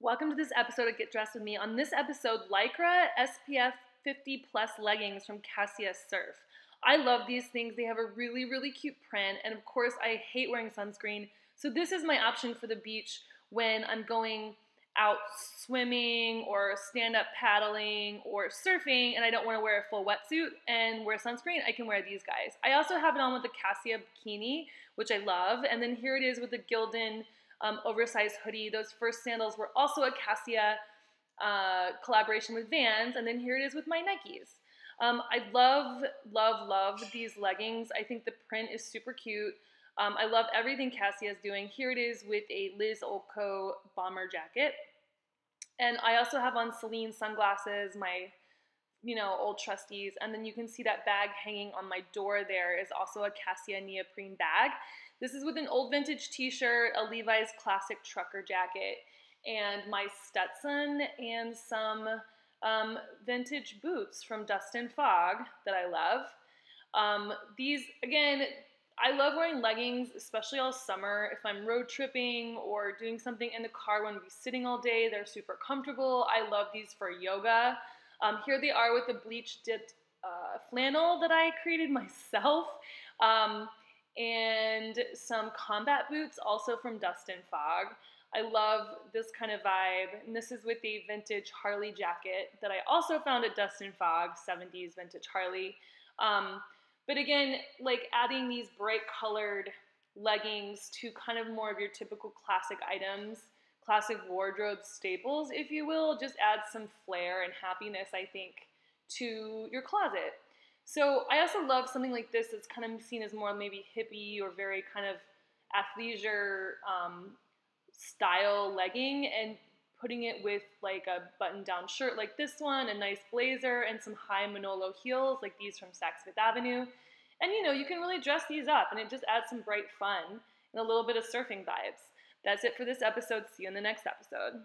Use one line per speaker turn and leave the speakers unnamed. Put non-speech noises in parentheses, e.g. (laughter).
Welcome to this episode of Get Dressed with Me. On this episode, Lycra SPF 50 plus leggings from Kassia Surf. I love these things. They have a really, really cute print. And of course, I hate wearing sunscreen. So this is my option for the beach when I'm going out swimming or stand up paddling or surfing and I don't want to wear a full wetsuit and wear sunscreen, I can wear these guys. I also have it on with the Kassia bikini, which I love. And then here it is with the Gildan um, oversized hoodie. Those first sandals were also a Kassia uh, collaboration with Vans. And then here it is with my Nikes. Um, I love, love, love these leggings. I think the print is super cute. Um, I love everything Kassia is doing. Here it is with a Liz Olco bomber jacket. And I also have on Celine sunglasses, my, you know, old trustees. And then you can see that bag hanging on my door there is also a Kassia neoprene bag. This is with an old vintage t-shirt, a Levi's classic trucker jacket, and my Stetson and some um, vintage boots from Dustin Fogg that I love. Um, these, again, I love wearing leggings, especially all summer. If I'm road tripping or doing something in the car when we sitting all day, they're super comfortable. I love these for yoga. Um, here they are with the bleach dipped uh, flannel that I created (laughs) myself. Um, and some combat boots also from Dustin Fogg. I love this kind of vibe. And this is with the vintage Harley jacket that I also found at Dustin Fogg, 70s vintage Harley. Um, but again, like adding these bright colored leggings to kind of more of your typical classic items, classic wardrobe staples, if you will, just adds some flair and happiness, I think, to your closet. So I also love something like this that's kind of seen as more maybe hippie or very kind of athleisure um, style legging and putting it with like a button down shirt like this one, a nice blazer, and some high Manolo heels like these from Saks Fifth Avenue. And you know, you can really dress these up and it just adds some bright fun and a little bit of surfing vibes. That's it for this episode. See you in the next episode.